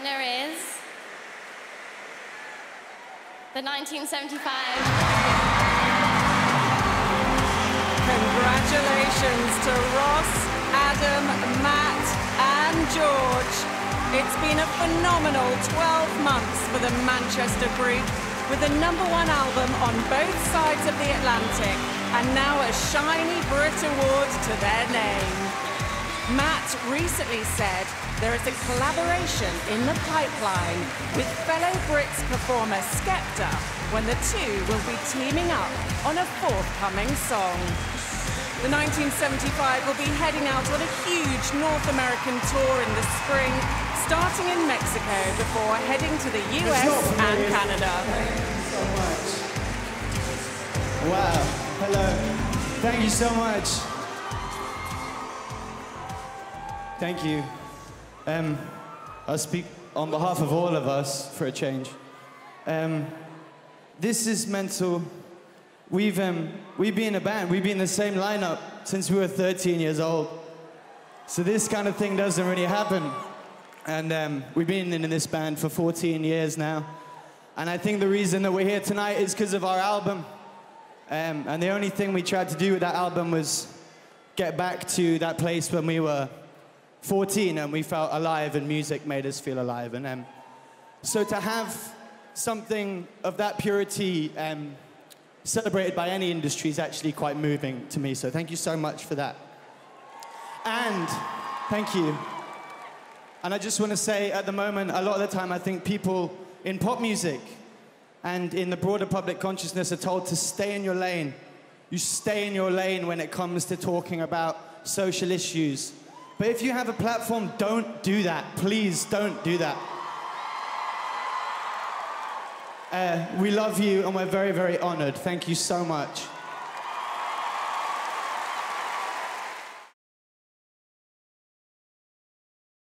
winner is the 1975. Congratulations to Ross, Adam, Matt, and George. It's been a phenomenal 12 months for the Manchester group with a number one album on both sides of the Atlantic and now a shiny Brit Award to their name. Recently said there is a collaboration in the pipeline with fellow Brits performer Skepta when the two will be teaming up on a forthcoming song. The 1975 will be heading out on a huge North American tour in the spring, starting in Mexico before heading to the US and Canada. Thank you so much. Wow. Hello. Thank you so much. Thank you. Um, I'll speak on behalf of all of us for a change. Um, this is mental. We've, um, we've been a band, we've been in the same lineup since we were 13 years old. So this kind of thing doesn't really happen. And um, we've been in this band for 14 years now. And I think the reason that we're here tonight is because of our album. Um, and the only thing we tried to do with that album was get back to that place when we were 14 and we felt alive and music made us feel alive. And um, so to have something of that purity um, celebrated by any industry is actually quite moving to me. So thank you so much for that. And thank you. And I just want to say at the moment, a lot of the time, I think people in pop music and in the broader public consciousness are told to stay in your lane. You stay in your lane when it comes to talking about social issues. But if you have a platform, don't do that. Please don't do that. Uh, we love you and we're very, very honored. Thank you so much.